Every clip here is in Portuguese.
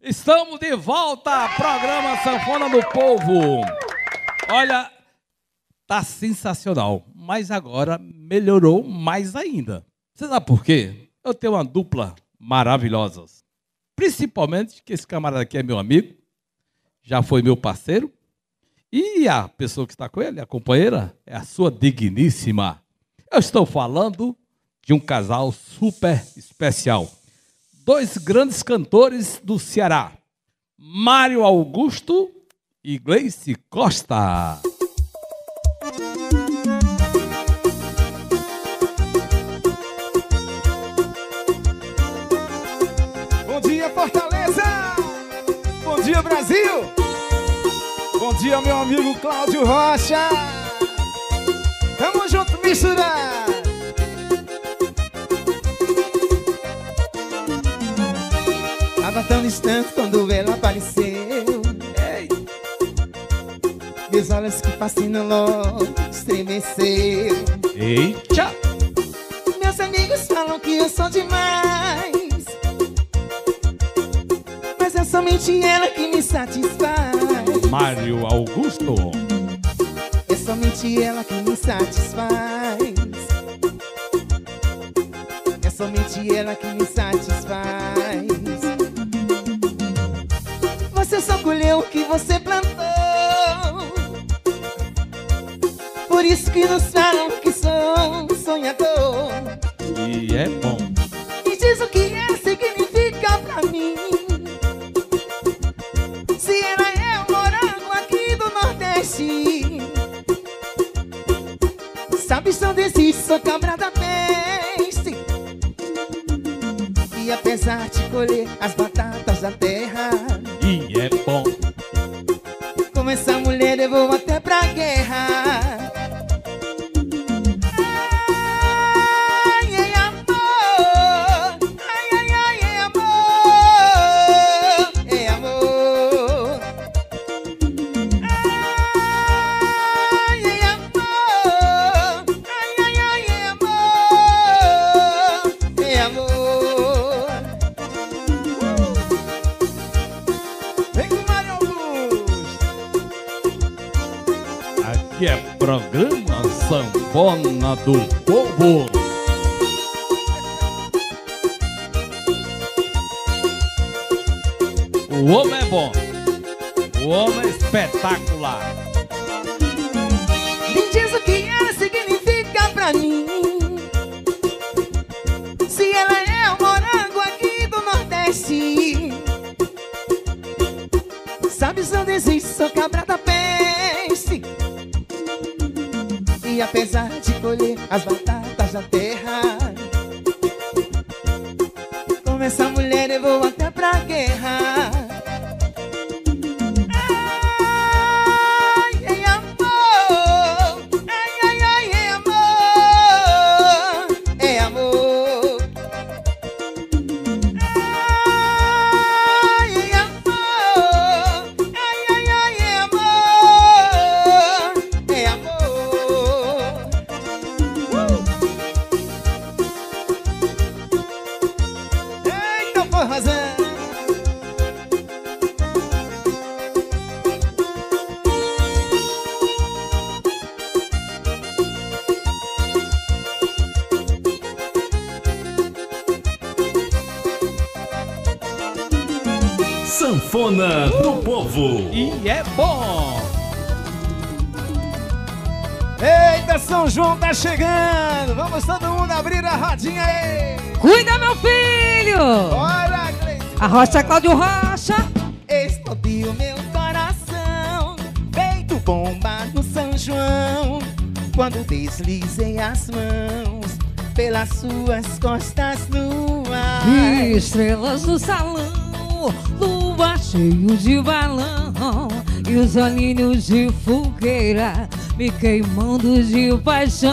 Estamos de volta, programa Sanfona do Povo. Olha, tá sensacional, mas agora melhorou mais ainda. Você sabe por quê? Eu tenho uma dupla maravilhosa. Principalmente que esse camarada aqui é meu amigo, já foi meu parceiro, e a pessoa que está com ele, a companheira, é a sua digníssima. Eu estou falando de um casal super especial. Dois grandes cantores do Ceará, Mário Augusto e Gleice Costa. Bom dia, Fortaleza! Bom dia, Brasil! Bom dia, meu amigo Cláudio Rocha! Tamo junto, mistura! Tava tão distante quando ela apareceu Ei. Meus olhos que fascinam logo estremeceu Eita! Meus amigos falam que eu sou demais Mas é somente ela que me satisfaz Mário Augusto. Somente ela que me satisfaz. É somente ela que me satisfaz. Você só colheu o que você plantou. Por isso que nos falam que sou um sonhador E apesar de colher as batatas da do Povo. Essa mulher eu vou até pra guerra João tá chegando! Vamos todo mundo abrir a rodinha aí! Cuida, meu filho! Bora, Gleice! A Rocha Cláudio Rocha. Explodiu meu coração Feito bomba no São João Quando deslizei as mãos Pelas suas costas no ar Estrelas no salão, lua cheio de balão e os olhinhos de fogueira me queimando de paixão.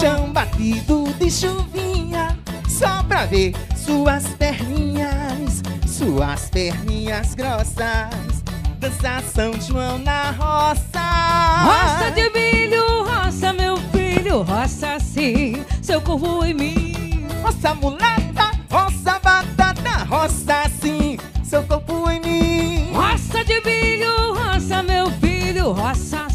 Chão batido de chuvinha Só pra ver suas perninhas Suas perninhas grossas Dançar São João na roça Roça de milho, roça, meu filho. filho, roça sim, seu corpo em mim. Roça mulata, roça batata, roça sim, seu corpo em mim. Roça de milho, roça meu filho, roça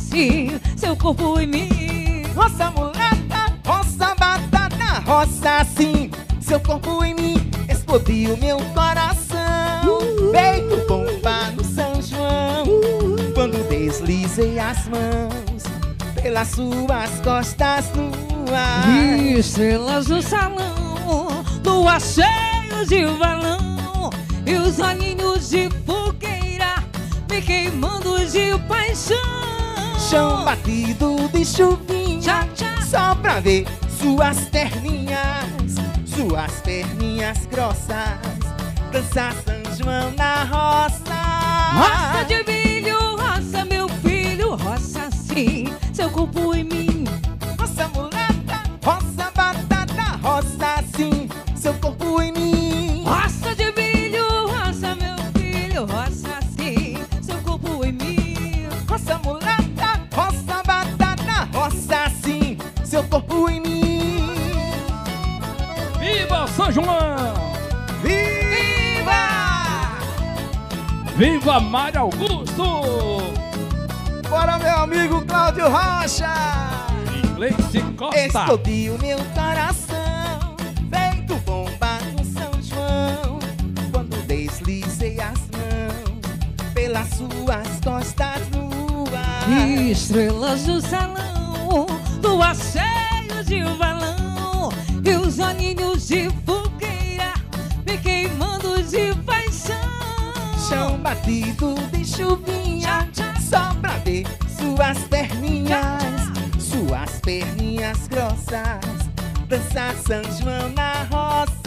seu corpo em mim. Roça mulata, roça batata, roça sim, seu corpo em mim. Explodiu meu coração, feito bomba no São João. Quando deslizei as mãos pelas suas costas nuas. Estrelas no salão, lua cheia de valão e os olhinhos de fogueira me queimando de paixão. Chão batido de chuvinha, Tchá, tchá. só pra ver suas perninhas, suas perninhas grossas. Dançar São João na roça. Roça de milho, roça meu filho, roça sim, seu corpo em mim. Viva Mário Augusto! Bora, meu amigo Cláudio Rocha! Gleice Costa! Explodiu meu coração, feito bomba no São João. Quando deslizei as mãos pelas suas costas nuas. Estrelas do salão, lua cheia de valão Batido de chuvinha, só pra ver suas perninhas, suas perninhas grossas. Dançar São João na. Roça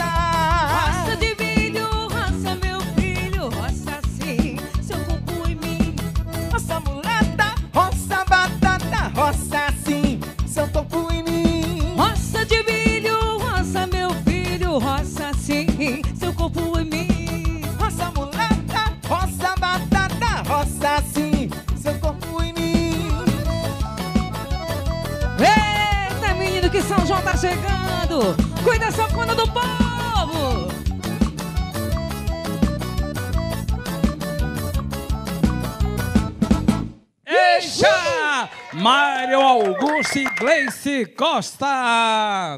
Mário Augusto Gleice Costa!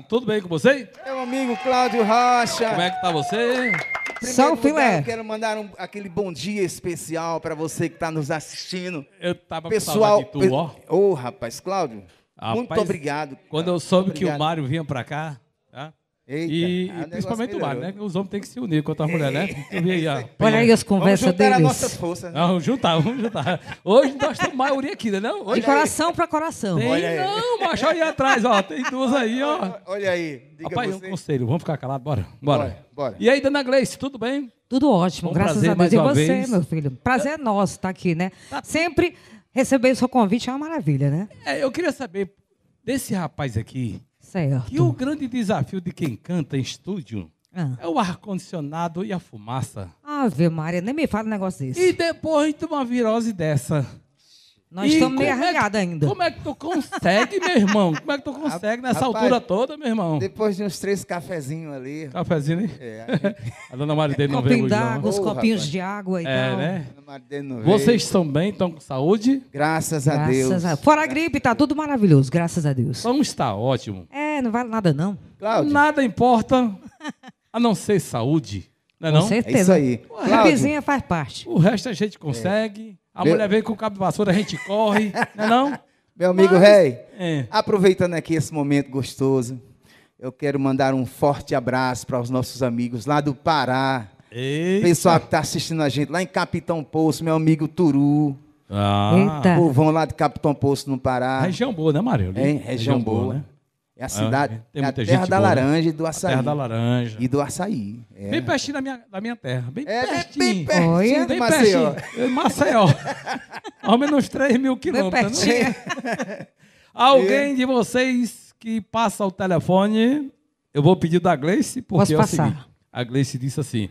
Tudo bem com você? Meu amigo Cláudio Rocha. Como é que tá você? Primeiro Só o filé. eu quero mandar um- aquele bom dia especial para você que está nos assistindo. Eu tava Pessoal, com de tu, ó. Ô, rapaz, Cláudio, Rapaz, muito obrigado. Quando eu soube que o. Mário vinha pra cá, tá? Eita, e ah, negócio principalmente o melhorou. né? Os homens têm que se unir contra as mulheres, né? Vi aí, ó. Olha aí as Vamos conversas juntar a deles. nossa força. né? Vamos juntar, vamos juntar. Hoje nós temos maioria aqui, né? Não? De Hoje coração pra coração. tem, Olha aí. não, macho, aí atrás, ó. Tem duas aí, ó. Olha aí, diga Rapaz, um você. conselho, vamos ficar calados, bora. Bora. Bora, bora. E aí, dona Gleice, tudo bem? Tudo ótimo, Um graças prazer a Deus. E você, vez. meu filho? Prazer é nosso estar aqui, né? Sempre receber o seu convite é uma maravilha, né? É, eu queria saber desse rapaz aqui, Certo. que o grande desafio de quem canta em estúdio Ah. é o ar-condicionado e a fumaça. Ave Maria, nem me fala um negócio desse. E depois de uma virose dessa. Nós E estamos meio é arranhados ainda. Como é que tu consegue, meu irmão? Como é que tu consegue nessa Rapaz, altura toda, meu irmão? Depois de uns três cafezinhos ali. Cafezinho, né? É, A dona Maria dele não veio d'água, os Ô, copinhos rapaz. de água e É, tal. né? a Maridene não veio. Vocês estão bem, estão com saúde? Graças a Deus. Graças a Fora a gripe, tá tudo maravilhoso, graças a Deus. Vamos estar ótimo. É, não vale nada não. Cláudio, Nada importa a não ser saúde. Não é Com não? é certeza. isso aí. A gripezinha faz parte. O resto a gente consegue. A Meu- mulher vem com o cabo de vassoura, a gente corre. Não é não? meu amigo Mas- Rei, É. aproveitando aqui esse momento gostoso, eu quero mandar um forte abraço para os nossos amigos lá do Pará. Eita. Pessoal que está assistindo a gente lá em Capitão Poço, meu amigo Turu. Ah, Eita. Povão lá de Capitão Poço, no Pará. Região boa, né, Mário? Ali? Hein? Região boa. né? É a cidade, tem é a terra gente da boa, né? laranja e do açaí. Terra da laranja. E do açaí. É. Bem pertinho da minha, da minha terra. Bem É, pertinho. bem pertinho Olha. do Bem Maceió. pertinho. É Maceió. Ao menos 3 mil Bem quilômetros. pertinho. Né? Alguém de vocês que passa o telefone, eu vou pedir da Gleice, porque Posso é o passar. seguinte. A Gleice disse assim,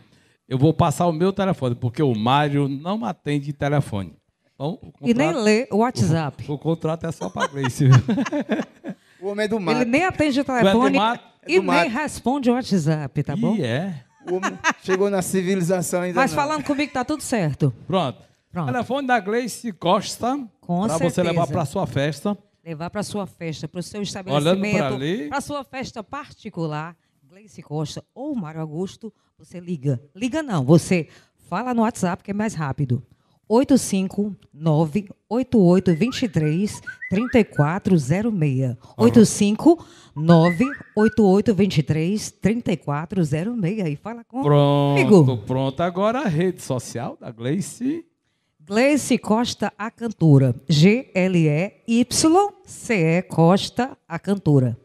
eu vou passar o meu telefone, porque o Mário não atende telefone. Então, o E nem contrato, lê o WhatsApp. o contrato é só para Gleice. O homem é do mato. Ele nem atende o é do telefone? É e do nem mato. responde o WhatsApp, tá bom? E é. O homem chegou na civilização ainda Mas não. falando comigo tá tudo certo. Pronto. Pronto. Telefone da Gleice Costa. Com Pra você certeza. levar pra sua festa. Levar para sua festa, para o seu Olhando estabelecimento, pra ali. para sua festa particular, Gleice Costa ou Mário Augusto, você liga. Liga não, você fala no WhatsApp que é mais rápido. 859-8823-3406. 859-8823-3406. E fala comigo. Pronto, pronto. Agora a rede social da Gleice. Gleice Costa, a cantora. G-L-E-Y-C-E Costa, a cantora.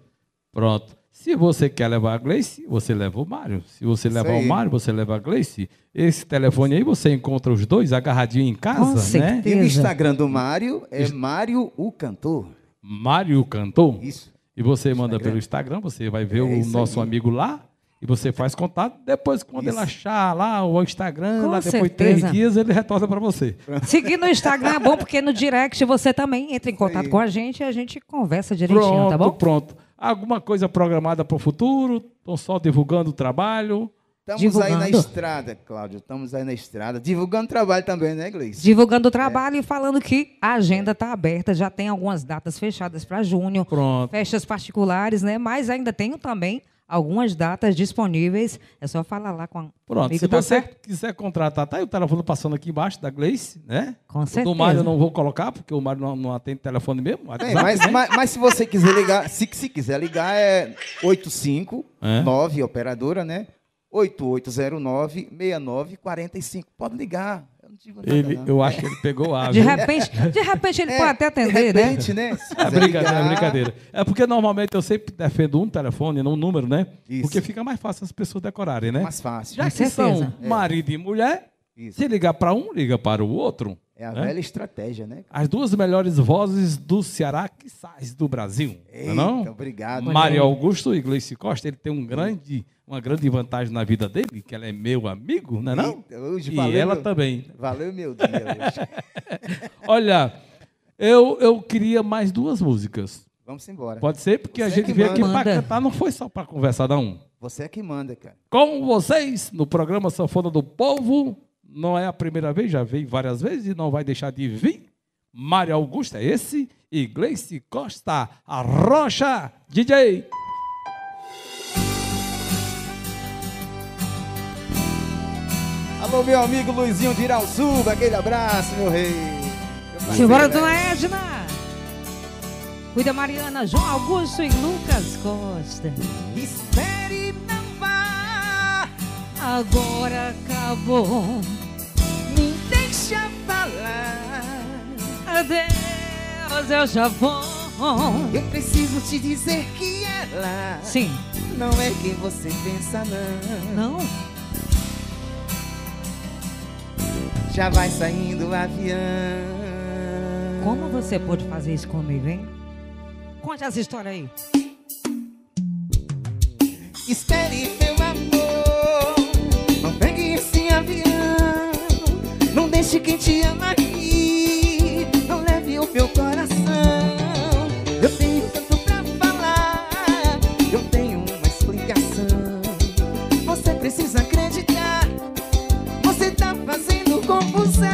Pronto. Se você quer levar a Gleice, você leva o Mário. Se você levar o. Mário, você leva a Gleice. Esse telefone aí, você encontra os dois agarradinhos em casa, Com né? E o Instagram do Mário é Mário o Cantor. Mário Cantor. Isso. E você manda pelo Instagram, você vai ver É o nosso aí. amigo lá. E você faz contato. Depois, quando ele Isso. achar lá o Instagram, Com lá depois de três dias, ele retorna para você. Seguir no Instagram é bom, porque no direct você também entra em contato aí. com a gente e a gente conversa direitinho, Pronto, tá bom? pronto. Alguma coisa programada para o futuro? Estão só divulgando o trabalho? Estamos aí na Divulgando. estrada, Cláudio. Estamos aí na estrada. Divulgando trabalho também, né, Gleice? Divulgando o trabalho e falando que a agenda está aberta, já tem algumas datas fechadas para junho, Pronto. festas particulares, né? Mas ainda tenho também algumas datas disponíveis. É só falar lá com a Pronto, amigo, se tá você certo? quiser contratar, tá aí o telefone passando aqui embaixo da Gleice, né? Com O certeza. do Mário eu não vou colocar, porque o Mário não, não atende telefone mesmo. É, WhatsApp, mas, né? mas, mas se você quiser ligar, se, se quiser ligar, é 859, operadora, né? 8809-6945. Pode ligar. Eu não digo nada, Ele, não. eu acho que ele pegou a. De repente, de repente ele É, pode até atender, de né? repente, né? Se É brincadeira, é brincadeira. É porque normalmente eu sempre defendo um telefone, não um número, né? Isso. Porque fica mais fácil as pessoas decorarem, né? Mais fácil. Já que certeza. são marido e mulher, Isso. se ligar para um, liga para o outro. É a né? velha estratégia, né? As duas melhores vozes do Ceará, que do Brasil. não é Eita, não? obrigado. Mário Augusto e Gleice Costa, ele tem um grande, uma grande vantagem na vida dele, que ela é meu amigo, não é não? Eita, hoje e valeu, ela meu- também. Valeu, meu Deus. Olha, eu, eu queria mais duas músicas. Vamos embora. Pode ser? Porque a Você gente que veio aqui manda. para cantar, não foi só para conversar, não. Você é que manda, cara. Com vocês, no programa Sanfona do Povo, não é a primeira vez, já veio várias vezes e não vai deixar de vir. Mário Augusto é esse e Gleice Costa, a Rocha DJ. Alô, meu amigo Luizinho de Irauçuba, aquele abraço, meu rei. Meu Simbora, né? dona Edna! Cuida Mariana, João Augusto e Lucas Costa. Espere, Agora acabou. me deixa falar. Adeus, eu já vou. Eu preciso te dizer que ela Sim, não é quem você pensa, não. não? Já vai saindo o avião. Como você pôde fazer isso comigo, hein? Conte essa história aí. Espere, avião. Não deixe quem te ama aqui. Não leve o meu coração. Eu tenho tanto pra falar. Eu tenho uma explicação. Você precisa acreditar. Você tá fazendo confusão.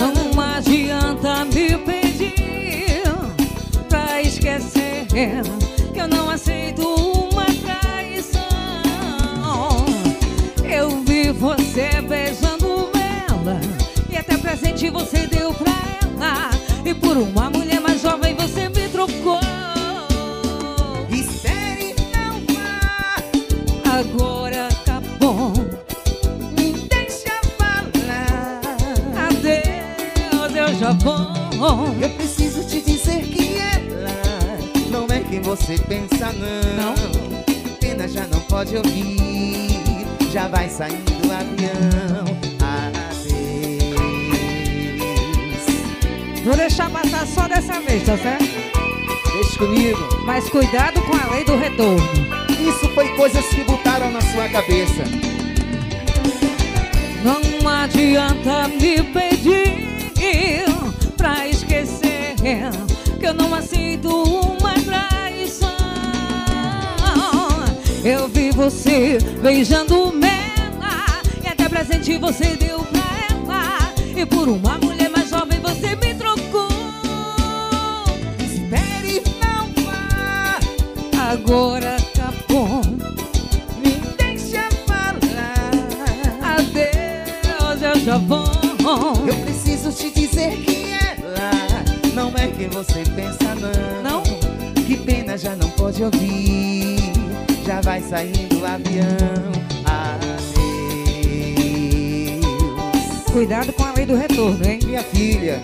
Não adianta me pedir pra esquecer por uma comigo. Mas cuidado com a lei do retorno. Isso foi coisas que botaram na sua cabeça. Não adianta me pedir pra esquecer que eu não aceito uma traição. Eu vi você beijando Mela e até presente você deu pra ela e por uma mulher Agora acabou Me deixa falar. Adeus, eu já vou Eu preciso te dizer que ela não é quem você pensa, não. Não? Que pena, já não pode ouvir. Já vai saindo o avião. Adeus. Cuidado com a lei do retorno, hein? Minha filha,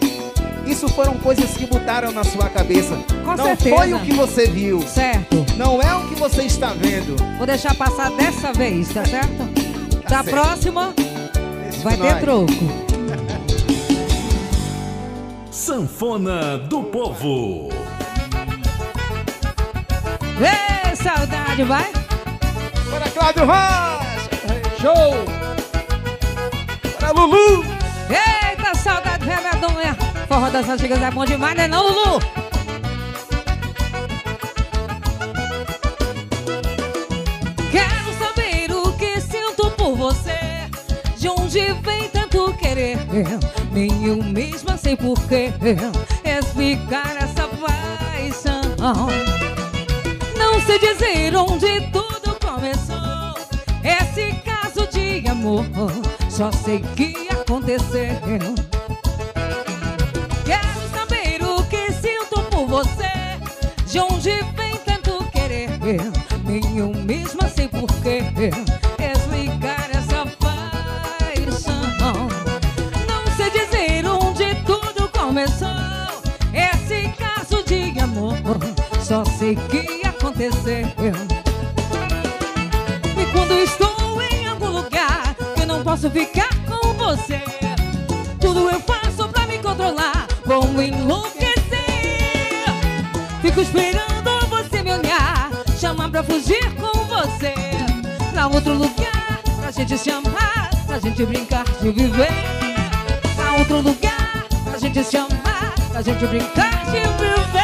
isso foram coisas que botaram na sua cabeça. Com não certeza. foi o que você viu. Certo Não é o que você está vendo. Vou deixar passar dessa vez, tá certo? da certo. próxima Deixa vai ter nós. troco Sanfona do Povo. Ê, saudade, vai Bora, Cláudio Rocha! Show! Bora, Lulu! Medonha Forró das antigas é bom demais, né não, Lulu? Quero saber o que sinto por você. De onde vem tanto querer? Nem eu mesma sei porquê Explicar essa paixão. Não sei dizer onde tudo começou. Esse caso de amor Só sei que aconteceu você. De onde vem tanto querer? Nem eu mesma sei porquê Explicar essa paixão. Não sei dizer onde tudo começou. Esse caso de amor Só sei que aconteceu. E quando estou em algum lugar que não posso ficar com você, tudo eu faço pra me controlar, vou enlouquecer. Fico esperando você me olhar, chamar pra fugir com você, pra outro lugar, pra gente se amar, pra gente brincar de viver. Pra outro lugar, pra gente se amar, pra gente brincar de viver.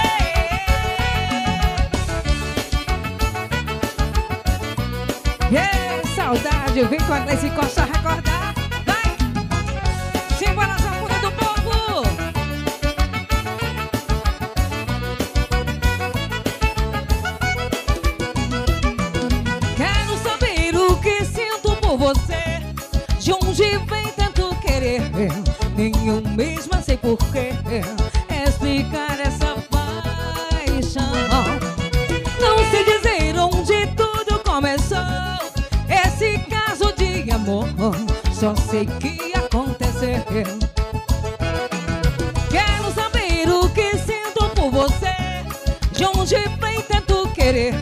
Yeah, saudade, vem com a Gleice Costa recordar. Porquê. Explicar essa paixão. Não sei dizer onde tudo começou. Esse caso de amor, só sei que aconteceu. Quero saber o que sinto por você. De onde vem tanto querer?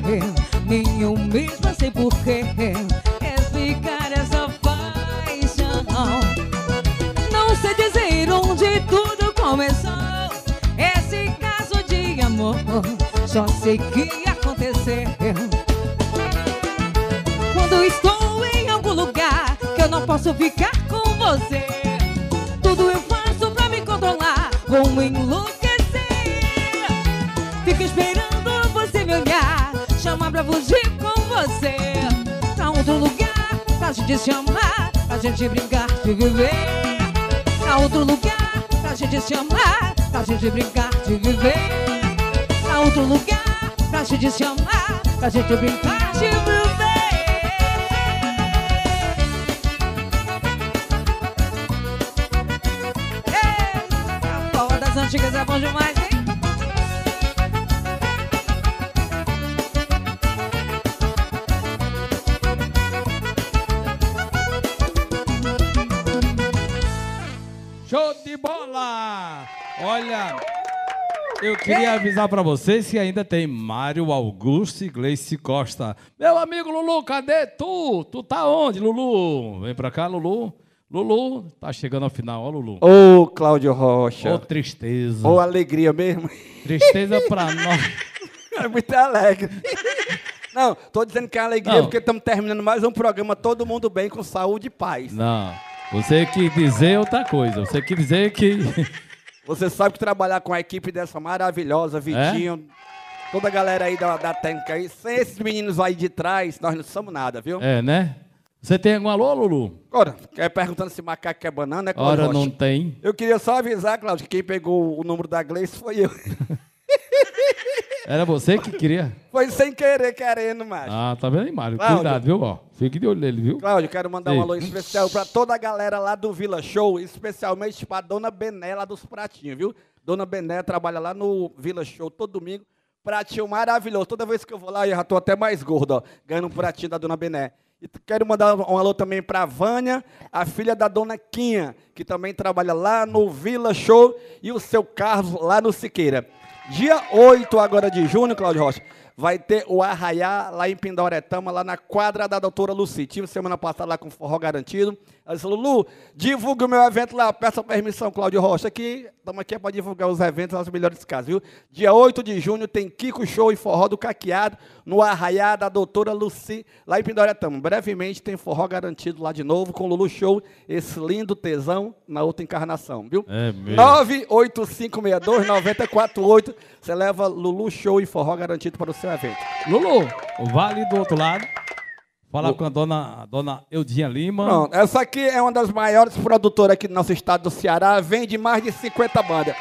Só sei que aconteceu. Quando estou em algum lugar que eu não posso ficar com você, tudo eu faço pra me controlar, vou enlouquecer. Fico esperando você me olhar, chamar pra fugir com você, pra outro lugar, pra gente se amar, pra gente brincar de viver. Pra outro lugar, pra gente se amar, pra gente brincar de viver. Outro lugar, pra se amar, pra gente brincar de viver. Ei, a forró das antigas é bom demais, eu queria avisar pra vocês que ainda tem Mário Augusto e Gleice Costa. Meu amigo Lulu, cadê tu? Tu tá onde, Lulu? Vem pra cá, Lulu. Lulu, tá chegando ao final, ó, Lulu. Ô, Cláudio Ô, Rocha. tristeza. Ô, alegria mesmo. Tristeza pra nós. É muito alegre. Não, tô dizendo que é alegria Não. porque estamos terminando mais um programa Todo Mundo Bem com Saúde e Paz. Não, você quis dizer outra coisa. Você quis dizer que... Você sabe que trabalhar com a equipe dessa maravilhosa, Vitinho, Toda a galera aí da, da técnica aí. Sem esses meninos aí de trás, nós não somos nada, viu? É, né? Você tem algum alô, Lulu? Agora, quer perguntando se macaco quer banana, é Ora, Cláudio não Rocha. tem. Eu queria só avisar, Cláudio, que quem pegou o número da Gleice foi eu. Era você que queria? Foi sem querer, querendo, macho. Ah, tá vendo aí, Mário? Cláudio. Cuidado, viu, ó. Fique de olho nele, viu? Cláudio, quero mandar Sim. um alô especial pra toda a galera lá do Vila Show, especialmente pra Dona Bené lá dos Pratinhos, viu? Dona Bené trabalha lá no Vila Show todo domingo. Pratinho maravilhoso. Toda vez que eu vou lá, eu já tô até mais gordo, ó, ganhando um pratinho da Dona Bené. E quero mandar um alô também pra Vânia, a filha da Dona Quinha, que também trabalha lá no Vila Show, e o seu Carlos lá no Siqueira. Dia 8 agora de junho, Cláudio Rocha, vai ter o Arraiá lá em Pindoretama, lá na quadra da doutora Luci. Tive semana passada lá com forró garantido. Ela disse, Lulu, divulga o meu evento lá, peça permissão, Cláudio Rocha. Aqui, estamos aqui para divulgar os eventos nas melhores casas, viu? Dia 8 de junho tem Kiko Show e Forró do Caqueado, no Arraiá da doutora Luci, lá em Pindoretama. Brevemente tem forró garantido lá de novo, com Lulu Show, esse lindo tesão na outra encarnação, viu? É mesmo. 98562-948. Você leva Lulu Show e forró garantido para o seu evento. Lulu, vale do outro lado. Falar com a dona, a dona Eudinha Lima. Pronto, essa aqui é uma das maiores produtoras aqui do nosso estado do Ceará. Vende mais de 50 bandas.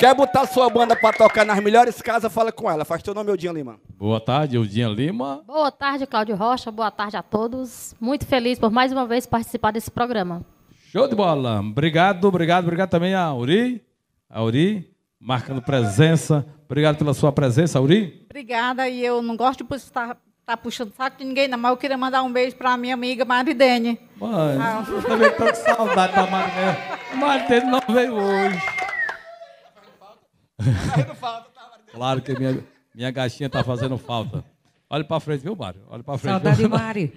Quer botar sua banda para tocar nas melhores casas? Fala com ela. Faz teu nome, Eudinha Lima. Boa tarde, Eudinha Lima. Boa tarde, Cláudio Rocha. Boa tarde a todos. Muito feliz por mais uma vez participar desse programa. Show de bola. Obrigado, obrigado, obrigado também a Auri. A Auri, marcando presença. Obrigado pela sua presença, Auri. Obrigada, e eu não gosto de estar tá puxando saco de ninguém, não, mas eu queria mandar um beijo para minha amiga Maridene. Mãe, Ah. eu também tô com saudade da Marinela. Marinela não veio hoje. Claro que minha, minha gatinha tá fazendo falta. Olha pra frente, viu, Mário? Olha pra frente. Saudade, viu? Mari.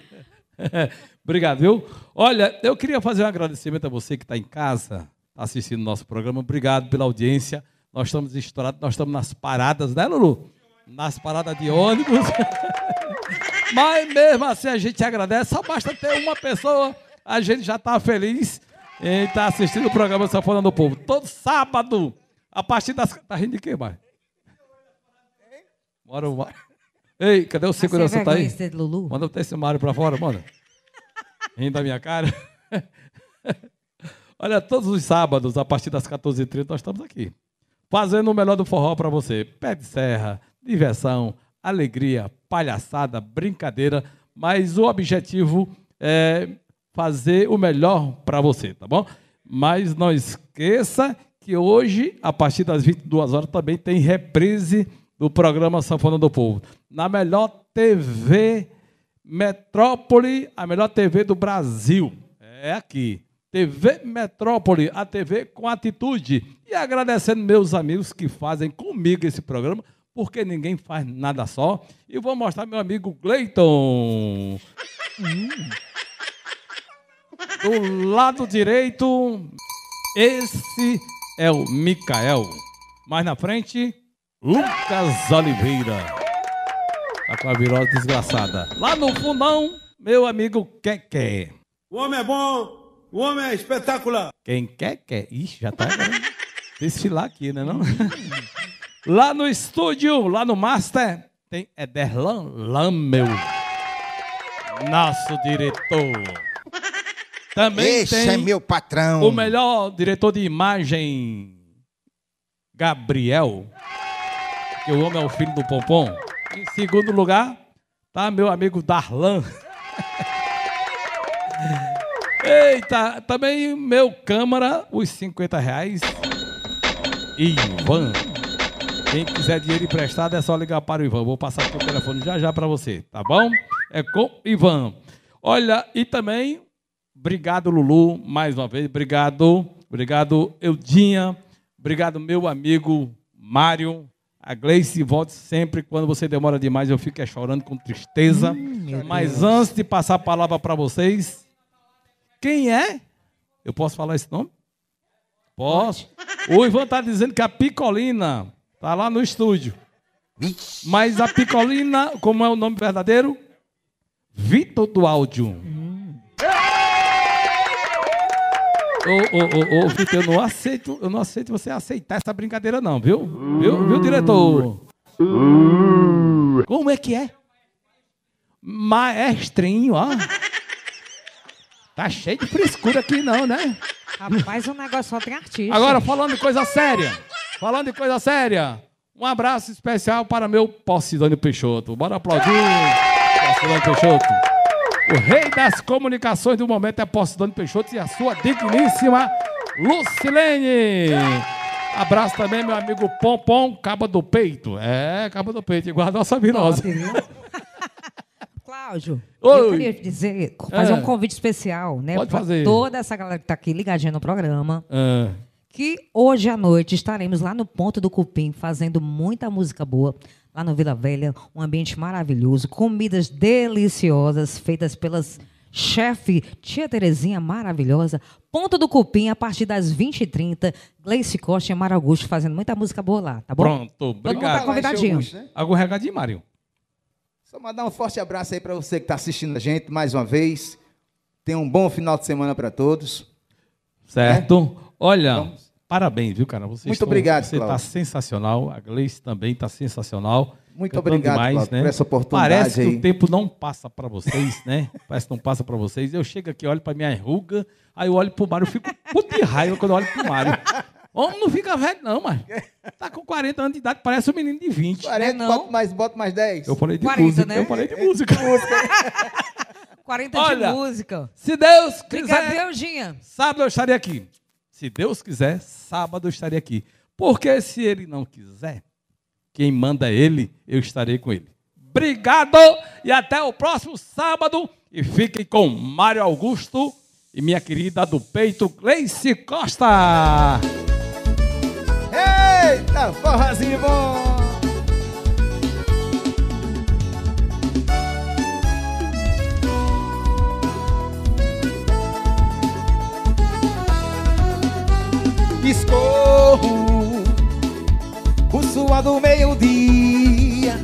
Obrigado, viu? Olha, eu queria fazer um agradecimento a você que está em casa, tá assistindo nosso programa. Obrigado pela audiência. Nós estamos estourados, nós estamos nas paradas, né, Lulu? Nas paradas de ônibus. Mas mesmo assim a gente agradece. Só basta ter uma pessoa, a gente já está feliz em estar assistindo o programa Sanfona do Povo. Todo sábado, a partir das. Tá rindo de quê, mais? Bora, bora. Ei, cadê o segurança? Sem Tá aí? Lulu. Manda o esse Mário pra fora, manda. Rindo da minha cara. Olha, todos os sábados, a partir das 14h30, nós estamos aqui. Fazendo o melhor do forró pra você. Pé de serra, diversão, alegria, palhaçada, brincadeira. Mas o objetivo é fazer o melhor pra você, tá bom? Mas não esqueça que hoje, a partir das 22 horas, também tem reprise do programa Sanfona do Povo. Na melhor TV Metrópole, a melhor TV do Brasil. É aqui. TV Metrópole, a TV com atitude. E agradecendo meus amigos que fazem comigo esse programa, porque ninguém faz nada só. E vou mostrar meu amigo Cleiton. Do lado direito, esse é o Micael. Mais na frente, Lucas Oliveira. Tá com a virose desgraçada. Lá no fundão, meu amigo Keké. O homem é bom, o homem é espetacular. Quem quer, quer. Ixi, já tá desfilar aqui, né não? lá no estúdio, lá no Master, tem Ederlan Lamel. Nosso diretor. Também Esse tem é meu patrão. o melhor diretor de imagem, Gabriel. Que o homem é o filho do Pompom. Em segundo lugar, tá meu amigo Darlan. Eita, também meu câmara, os 50 reais. Ivan. Quem quiser dinheiro emprestado é só ligar para o Ivan. Vou passar aqui o telefone já já para você, tá bom? É com o Ivan. Olha, e também, obrigado Lulu, mais uma vez. Obrigado, obrigado Eudinha. Obrigado meu amigo Mário. A Gleice, volte sempre. Quando você demora demais, eu fico é chorando com tristeza. Mas antes de passar a palavra para vocês, quem é? Eu posso falar esse nome? Posso. O Ivan está dizendo que a Picolina está lá no estúdio. Mas a Picolina, como é o nome verdadeiro? Vitor do áudio. Ô, ô, ô, ô, Vitor, eu não aceito, eu não aceito você aceitar essa brincadeira, não, viu? Viu, viu diretor? Como é que é? Maestrinho, ó. Tá cheio de frescura aqui não, né? Rapaz, o negócio só tem artista. Agora, falando coisa séria. Falando de coisa séria. Um abraço especial para meu Posidônio Peixoto. Bora aplaudir. Posidônio Peixoto. O rei das comunicações do momento é Posidônio Peixoto e a sua digníssima Lucilene. Abraço também, meu amigo Pompom, Caba do Peito. É, Caba do Peito, igual a nossa virose. Viu? Cláudio, Oi. eu queria dizer, fazer É. um convite especial, né? Pode fazer. toda essa galera que tá aqui ligadinha no programa. Ah, Que hoje à noite estaremos lá no Ponto do Cupim fazendo muita música boa, lá no Vila Velha, um ambiente maravilhoso, comidas deliciosas feitas pelas chefe Tia Terezinha maravilhosa. Ponto do Cupim a partir das 20h30, Gleice Costa e Mara Augusto fazendo muita música boa lá, tá bom? pronto, tá obrigado. convidadinho. Augusto, né? Algum recadinho, Mário? Só mandar um forte abraço aí para você que está assistindo a gente mais uma vez. Tenha um bom final de semana para todos. Certo? Olha, Vamos. parabéns, viu, cara? Vocês Muito estão- obrigado, Você está sensacional. A Gleice também está sensacional. Muito Cantando obrigado, demais, Cláudio, né? por essa oportunidade Parece que aí. o tempo não passa para vocês, né? Parece que não passa para vocês. Eu chego aqui, olho para minha ruga, aí eu olho pro Mário, eu fico puto de raiva quando eu olho pro Mário. Homem não fica velho, não, mas tá com 40 anos de idade, parece um menino de 20. 40, não? bota mais, bota mais 10. Eu falei de 40, música. né? Eu falei de música. 40 Olha, de música. Se Deus quiser, Deudinha. sábado eu estarei aqui. Se Deus quiser, sábado eu estarei aqui. Porque se ele não quiser, quem manda é ele, eu estarei com ele. Obrigado e até o próximo sábado. E fiquem com Mário Augusto e minha querida do peito, Gleice Costa. Eita, forrazinho bom! Escorro o suor do meio-dia,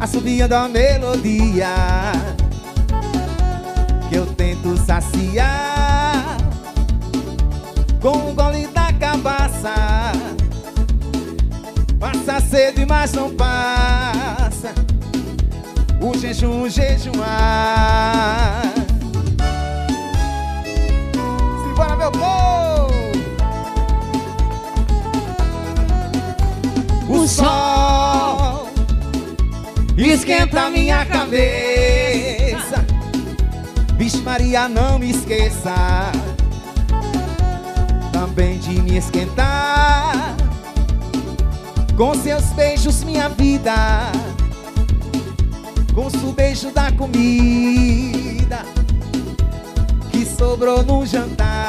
assobiando a melodia que eu tento saciar com um gole da cabaça. Passa cedo, mas não passa. O jejum, jejuar. O sol esquenta minha cabeça. Vixe Maria, não me esqueça também de me esquentar com seus beijos, minha vida, com o beijo da comida que sobrou no jantar.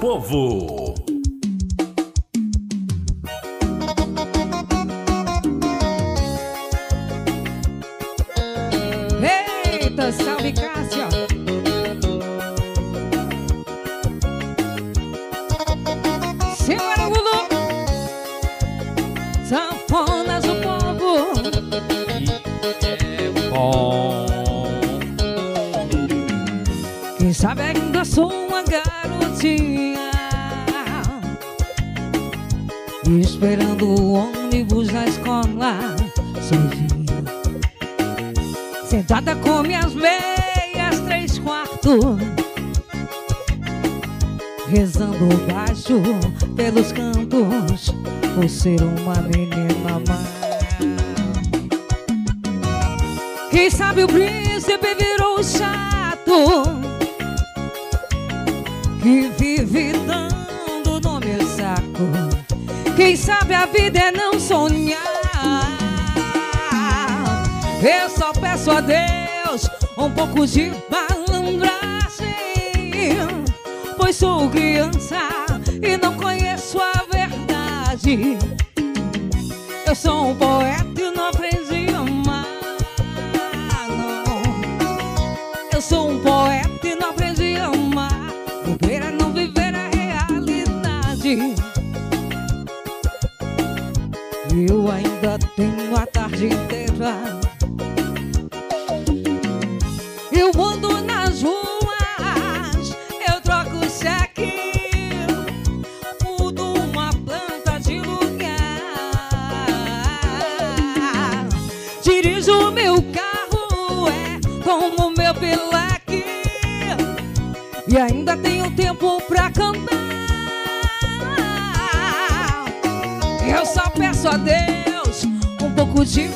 Povo. Esperando o ônibus na escola. Sozinha Sentada com minhas meias três quartos. Rezando baixo pelos cantos Por ser uma menina má. Quem sabe o príncipe virou chato Que vive saco Quem sabe a vida é não sonhar. Eu só peço a Deus um pouco de malandragem. Pois sou criança e não conheço a verdade. Eu sou um poeta Eu ando nas ruas Eu troco cheque Mudo uma planta de lugar. Dirijo meu carro É como meu pileque E ainda tenho tempo pra cantar. Eu só peço a Deus um pouco de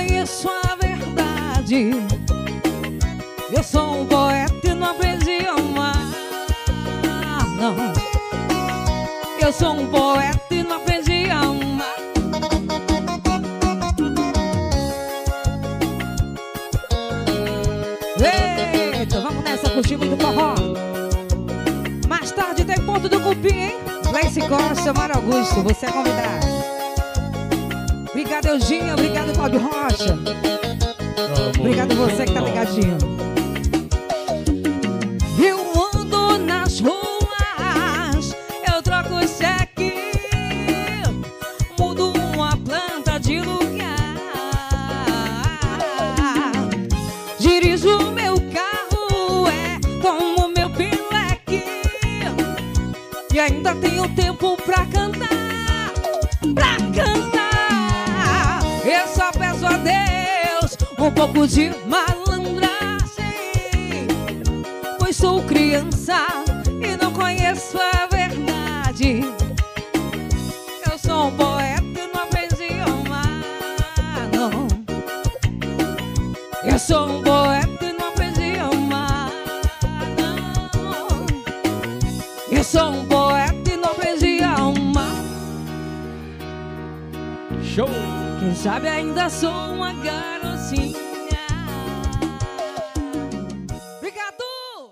conheço a verdade Eu sou um poeta e não aprendi a amar Não Eu sou um poeta e não aprendi a amar Eita, vamos nessa, curtir muito forró mais tarde tem ponto do cupim, hein? Gleice Costa, Mário Augusto, você é convidado. Obrigado, Eugênia. Obrigado, Cláudio Rocha. Obrigado você que tá ligadinho. Pouco de malandragem, pois sou criança